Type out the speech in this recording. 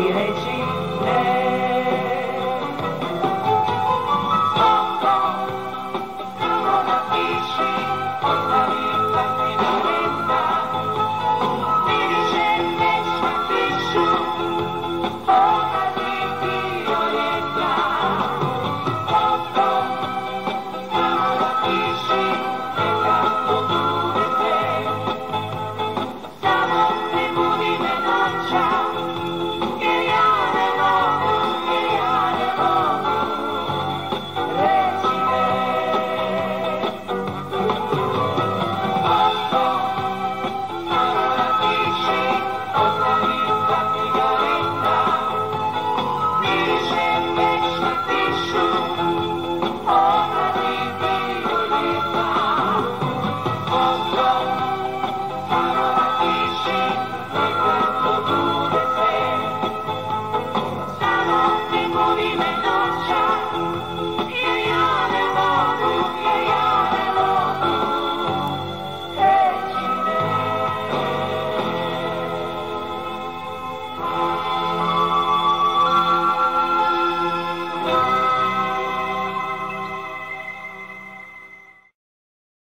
T-H-E